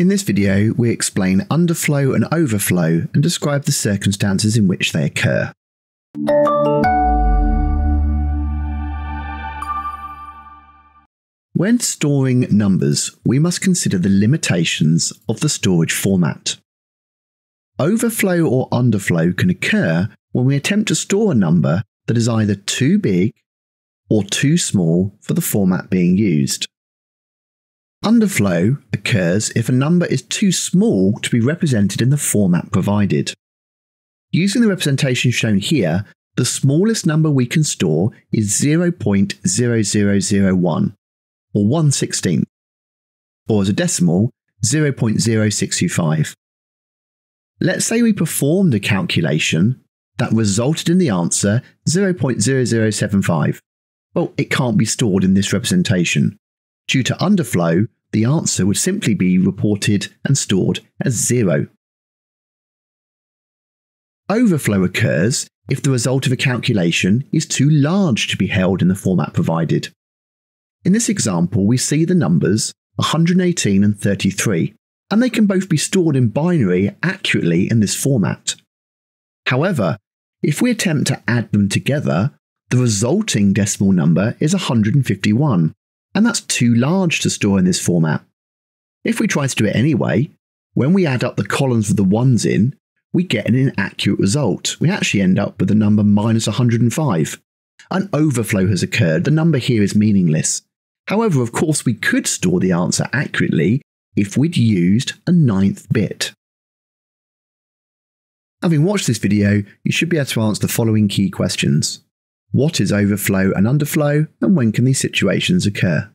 In this video, we explain underflow and overflow and describe the circumstances in which they occur. When storing numbers, we must consider the limitations of the storage format. Overflow or underflow can occur when we attempt to store a number that is either too big or too small for the format being used. Underflow occurs if a number is too small to be represented in the format provided. Using the representation shown here, the smallest number we can store is 0.0001, or 1 16th, or as a decimal, 0.0625. Let's say we performed a calculation that resulted in the answer 0.0075. Well, it can't be stored in this representation. Due to underflow, the answer would simply be reported and stored as zero. Overflow occurs if the result of a calculation is too large to be held in the format provided. In this example, we see the numbers 118 and 33, and they can both be stored in binary accurately in this format. However, if we attempt to add them together, the resulting decimal number is 151, and that's too large to store in this format. If we try to do it anyway, when we add up the columns with the ones in, we get an inaccurate result. We actually end up with the number minus 105. An overflow has occurred, the number here is meaningless. However, of course, we could store the answer accurately if we'd used a ninth bit. Having watched this video, you should be able to answer the following key questions. What is overflow and underflow, and when can these situations occur?